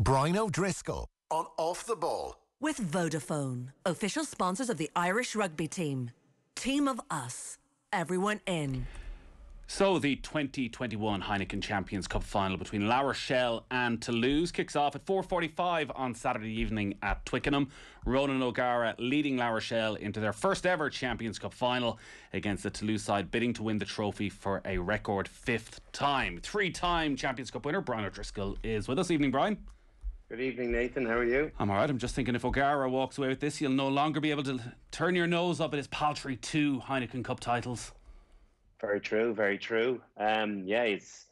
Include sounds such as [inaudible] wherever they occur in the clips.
Brian O'Driscoll on Off the Ball. With Vodafone, official sponsors of the Irish rugby team. Team of us. Everyone in. So the 2021 Heineken Champions Cup final between La Rochelle and Toulouse kicks off at 4:45 on Saturday evening at Twickenham. Ronan O'Gara leading La Rochelle into their first ever Champions Cup final against the Toulouse side bidding to win the trophy for a record fifth time. Three-time Champions Cup winner Brian O'Driscoll is with us. Evening, Brian. Good evening, Nathan. How are you? I'm all right. I'm just thinking if O'Gara walks away with this, you'll no longer be able to turn your nose up at his paltry two Heineken Cup titles. Very true. Very true. Um, yeah, it's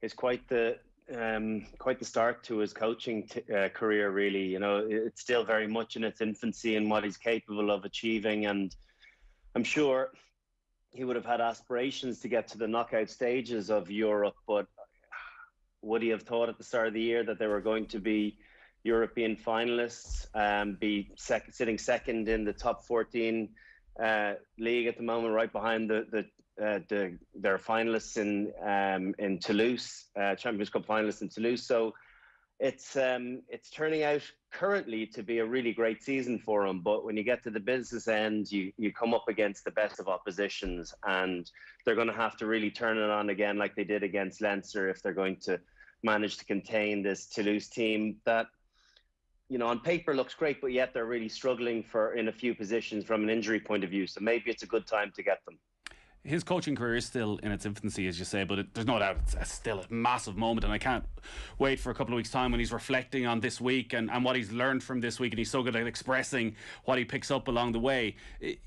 it's quite the um, quite the start to his coaching t- uh, career. Really, you know, it's still very much in its infancy in what he's capable of achieving, and I'm sure he would have had aspirations to get to the knockout stages of Europe, but would he have thought at the start of the year that they were going to be European finalists, um, be sec- sitting second in the top 14 uh, league at the moment, right behind the the, uh, the their finalists in um, in Toulouse, uh, Champions Cup finalists in Toulouse. So it's um, it's turning out currently to be a really great season for them. But when you get to the business end, you you come up against the best of oppositions, and they're going to have to really turn it on again, like they did against Leinster, if they're going to manage to contain this Toulouse team that, you know, on paper looks great, but yet they're really struggling for in a few positions from an injury point of view. So maybe it's a good time to get them his coaching career is still in its infancy, as you say, but it, there's no doubt it's still a massive moment. And I can't wait for a couple of weeks' time when he's reflecting on this week and, and what he's learned from this week. And he's so good at expressing what he picks up along the way.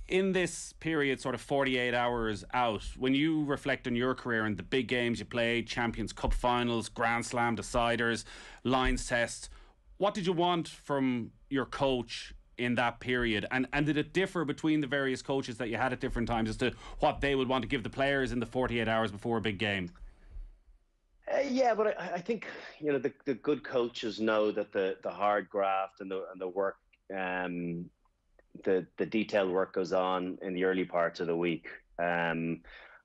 In this period, sort of 48 hours out, when you reflect on your career and the big games you played, Champions Cup finals, Grand Slam deciders, Lions tests, what did you want from your coach in that period? And and did it differ between the various coaches that you had at different times as to what they would want to give the players in the 48 hours before a big game? Uh, yeah, but I, I, think you know the, the good coaches know that the, the hard graft and the and the work, um, the the detailed work goes on in the early parts of the week, um,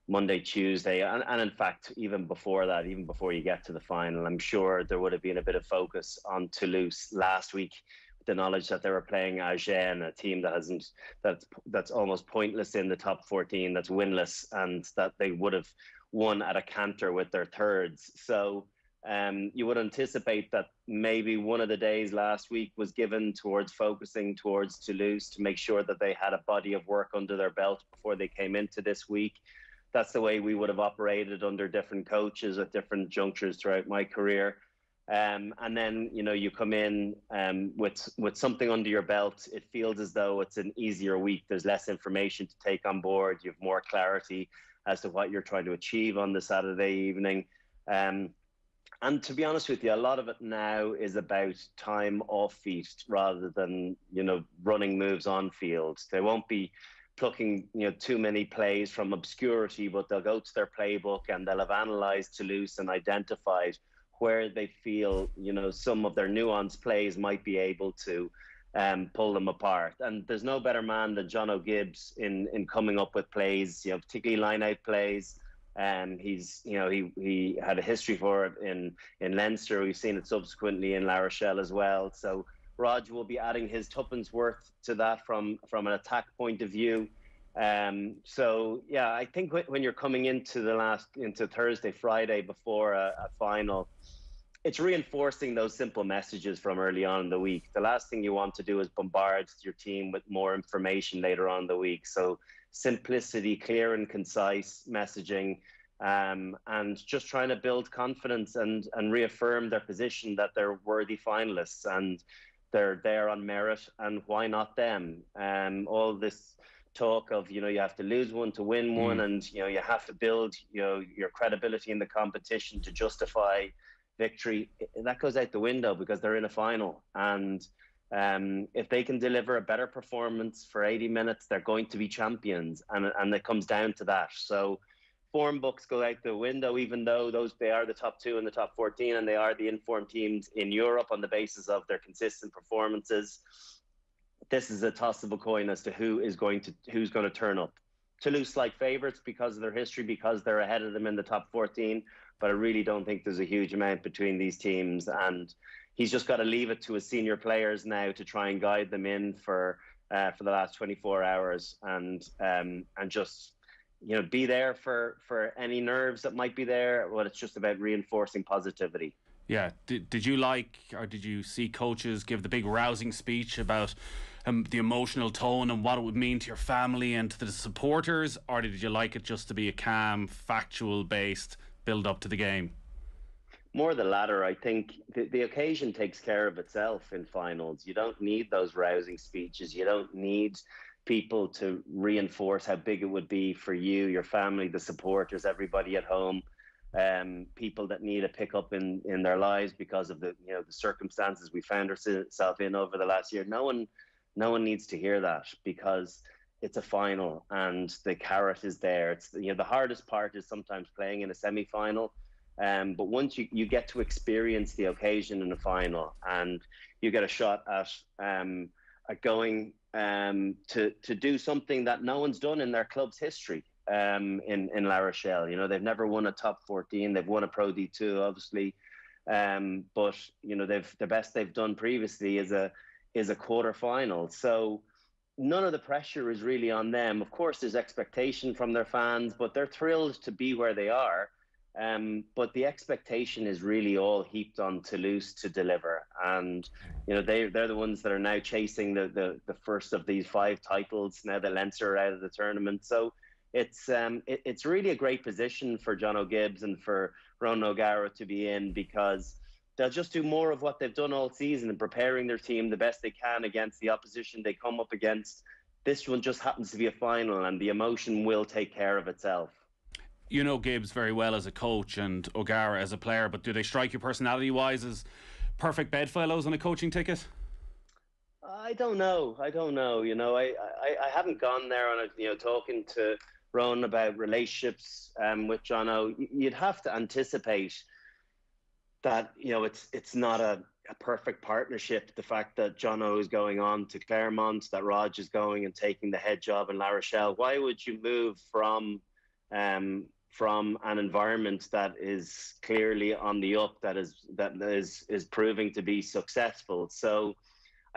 Monday, Tuesday, and, and in fact even before that, even before you get to the final, I'm sure there would have been a bit of focus on Toulouse last week with the knowledge that they were playing Agen, a team that hasn't that's that's almost pointless in the top 14, that's winless, and that they would have won at a canter with their thirds. So um, you would anticipate that maybe one of the days last week was given towards focusing towards Toulouse to make sure that they had a body of work under their belt before they came into this week. That's the way we would have operated under different coaches at different junctures throughout my career. Um, and then you know you come in um, with with something under your belt. It feels as though it's an easier week. There's less information to take on board. You have more clarity as to what you're trying to achieve on the Saturday evening. Um, and to be honest with you, a lot of it now is about time off field rather than you know running moves on field. They won't be plucking you know too many plays from obscurity, but they'll go to their playbook and they'll have analysed Toulouse and identified where they feel you know some of their nuanced plays might be able to um, pull them apart. And there's no better man than Jono Gibbes in in coming up with plays, you know, particularly line out plays. And um, he's, you know, he he had a history for it in in Leinster. We've seen it subsequently in La Rochelle as well. So Rog will be adding his tuppence worth to that from from an attack point of view. Um, so yeah, I think when you're coming into the last into Thursday, Friday before a, a, final, it's reinforcing those simple messages from early on in the week. The last thing you want to do is bombard your team with more information later on in the week. So simplicity, clear and concise messaging, um, and just trying to build confidence and and reaffirm their position that they're worthy finalists and they're there on merit and why not them? Um, all this talk of you know you have to lose one to win one, mm. and you know you have to build you know your credibility in the competition to justify victory. That goes out the window because they're in a final, and um, if they can deliver a better performance for 80 minutes, they're going to be champions, and and it comes down to that. So form books go out the window, even though those they are the top two and the top 14, and they are the informed teams in Europe on the basis of their consistent performances this is a toss of a coin as to who is going to who's going to turn up. Toulouse like favourites because of their history, because they're ahead of them in the top 14. But I really don't think there's a huge amount between these teams. And he's just got to leave it to his senior players now to try and guide them in for uh, for the last 24 hours and um, and just you know be there for for any nerves that might be there. Well, it's just about reinforcing positivity. Yeah. Did, did you like or did you see coaches give the big rousing speech about um, the emotional tone and what it would mean to your family and to the supporters, or did you like it just to be a calm, factual based build up to the game? More the latter. I think the, the occasion takes care of itself in finals. You don't need those rousing speeches. You don't need people to reinforce how big it would be for you, your family, the supporters, everybody at home, um, people that need a pickup in in their lives because of the you know the circumstances we found ourselves in over the last year. No one, no one needs to hear that because it's a final and the carrot is there. It's you know the hardest part is sometimes playing in a semi final um, but once you, you get to experience the occasion in the final and you get a shot at, um, at going um, to, to do something that no one's done in their club's history um, in, in La Rochelle. You know, they've never won a top 14. They've won a Pro D2, obviously. Um, but, you know, they've the best they've done previously is a, is a quarter final. So none of the pressure is really on them. Of course, there's expectation from their fans, but they're thrilled to be where they are um, but the expectation is really all heaped on Toulouse to deliver, and you know they they're the ones that are now chasing the the, the first of these five titles. Now that Leinster are out of the tournament, so it's um it, it's really a great position for Jono Gibbes and for Ron O'Gara to be in because they'll just do more of what they've done all season and preparing their team the best they can against the opposition they come up against. This one just happens to be a final, and the emotion will take care of itself you know Gibbes very well as a coach and O'Gara as a player, but do they strike you personality wise as perfect bedfellows on a coaching ticket? I don't know. I don't know. You know, I, I, I haven't gone there on a, you know, talking to Ron about relationships um, with Jono. You'd have to anticipate that, you know, it's it's not a, a perfect partnership. The fact that Jono is going on to Clermont, that Rog is going and taking the head job in La Rochelle. Why would you move from um, from an environment that is clearly on the up, that is that is is proving to be successful. So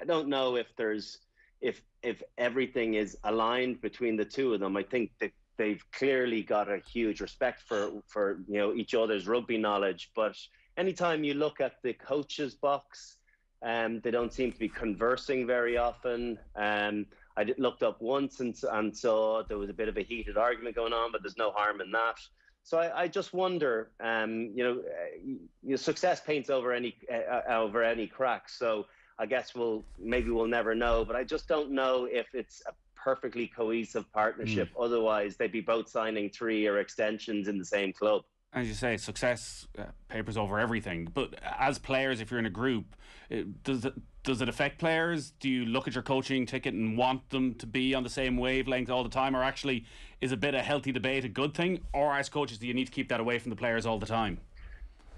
I don't know if there's if if everything is aligned between the two of them. I think that they've clearly got a huge respect for for you know each other's rugby knowledge. But anytime you look at the coaches box, um, they don't seem to be conversing very often. Um, I did, looked up once and, and saw there was a bit of a heated argument going on, but there's no harm in that. So I, I just wonder, um, you know, uh, success paints over any uh, over any cracks. So I guess we'll maybe we'll never know, but I just don't know if it's a perfectly cohesive partnership. Mm. Otherwise, they'd be both signing three-year extensions in the same club as you say, success uh, papers over everything. But as players, if you're in a group, it, does it does it affect players? Do you look at your coaching ticket and want them to be on the same wavelength all the time, or actually is a bit of healthy debate a good thing? Or as coaches, do you need to keep that away from the players all the time?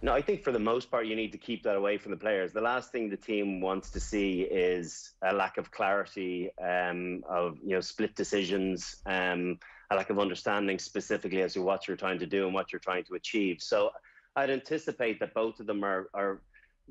No, I think for the most part, you need to keep that away from the players. The last thing the team wants to see is a lack of clarity, um, of you know split decisions. Um, a lack of understanding specifically as to what you're trying to do and what you're trying to achieve. So I'd anticipate that both of them are, are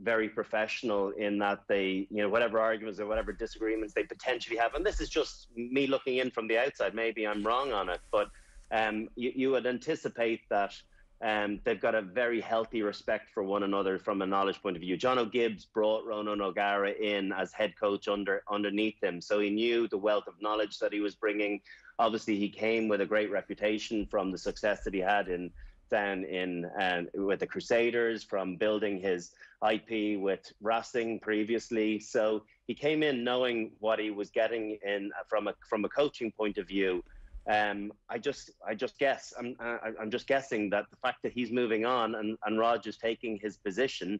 very professional in that they, you know, whatever arguments or whatever disagreements they potentially have, and this is just me looking in from the outside. Maybe I'm wrong on it, but um, you, you would anticipate that um, they've got a very healthy respect for one another from a knowledge point of view. Jono Gibbes brought Ronan O'Gara in as head coach under underneath him, so he knew the wealth of knowledge that he was bringing. Obviously, he came with a great reputation from the success that he had in down in um, with the Crusaders, from building his IP with Racing previously. So he came in knowing what he was getting in from a from a coaching point of view. Um, I just, I just guess, I'm, I, I'm just guessing that the fact that he's moving on and, and Rog is taking his position,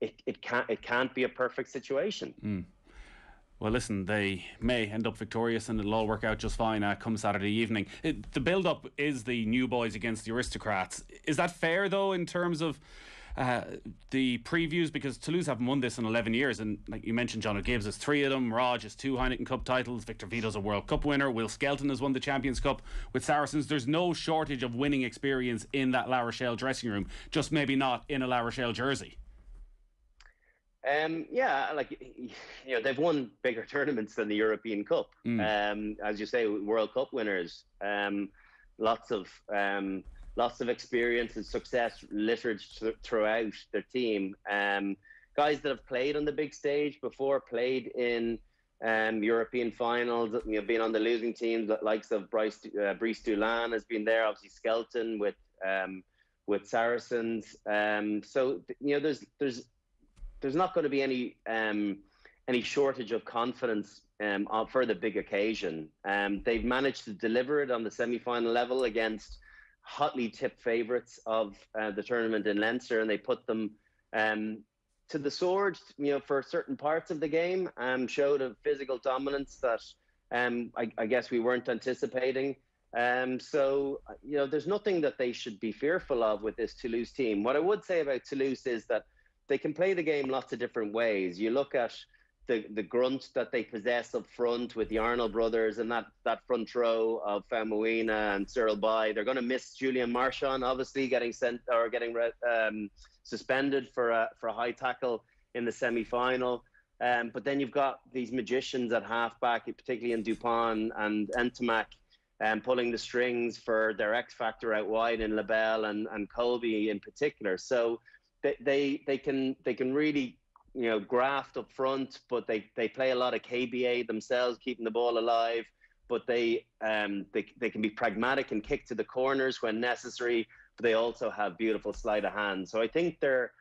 it, it can't, it can't be a perfect situation. Mm. Well, listen, they may end up victorious and it'll all work out just fine uh, come Saturday evening. It, the build up is the new boys against the aristocrats. Is that fair, though, in terms of uh, the previews because Toulouse haven't won this in 11 years. And like you mentioned, Jono Gibbes has three of them. Rog has two Heineken Cup titles. Victor Vito's a World Cup winner. Will Skelton has won the Champions Cup with Saracens. There's no shortage of winning experience in that La Rochelle dressing room, just maybe not in a La Rochelle jersey. Um, yeah, like you know, they've won bigger [laughs] tournaments than the European Cup. Mm. Um, as you say, World Cup winners. Um, lots of um, lots of experience and success littered th- throughout their team. Um, guys that have played on the big stage before, played in um, European finals, you know, been on the losing teams, likes of Brice uh, Brice Dulin has been there. Obviously, Skelton with um, with Saracens. Um, so you know, there's there's there's not going to be any um, any shortage of confidence um, for the big occasion. Um, they've managed to deliver it on the semi-final level against hotly tipped favourites of uh, the tournament in Leinster, and they put them um, to the sword. You know, for certain parts of the game, um, showed a physical dominance that um, I, I, guess we weren't anticipating. Um, so you know, there's nothing that they should be fearful of with this Toulouse team. What I would say about Toulouse is that they can play the game lots of different ways. You look at the, the grunt that they possess up front with the Arnold brothers and that, that front row of Faumuina and Cyril Baille. They're going to miss Julien Marchand, obviously getting sent or getting um, suspended for a, for a high tackle in the semi final. Um, but then you've got these magicians at halfback, particularly in Dupont and Ntamack, um, pulling the strings for their X factor out wide in Lebel and, and Kolbe in particular. So they, they, they can they can really you know, graft up front, but they, they play a lot of KBA themselves, keeping the ball alive. But they um they, they can be pragmatic and kick to the corners when necessary. But they also have beautiful sleight of hand. So I think they're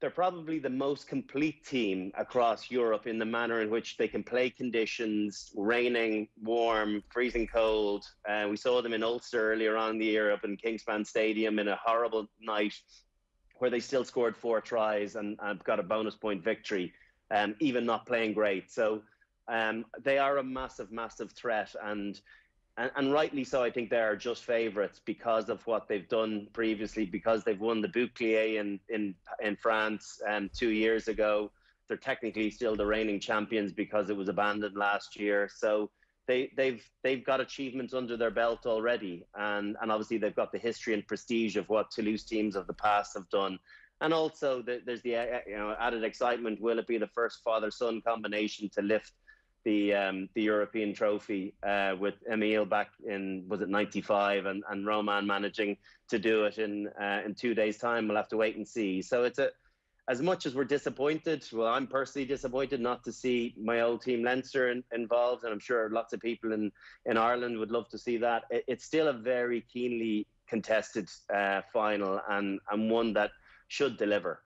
they're probably the most complete team across Europe in the manner in which they can play conditions, raining, warm, freezing cold. Uh, we saw them in Ulster earlier on in the year up in Kingspan Stadium in a horrible night where they still scored four tries and, and got a bonus point victory, um, even not playing great. So um, they are a massive, massive threat, and, and and rightly so. I think they are just favourites because of what they've done previously, because they've won the Bouclier in in in France um, two years ago. They're technically still the reigning champions because it was abandoned last year. So they, they've they've got achievements under their belt already, and and obviously they've got the history and prestige of what Toulouse teams of the past have done, and also the, there's the uh, you know added excitement. Will it be the first father son combination to lift the um, the European trophy uh, with Emile back in was it '95 and and Romain managing to do it in uh, in two days' time? We'll have to wait and see. So it's a as much as we're disappointed, well, I'm personally disappointed not to see my old team Leinster in, involved, and I'm sure lots of people in, in Ireland would love to see that. It, it's still a very keenly contested uh, final and, and one that should deliver.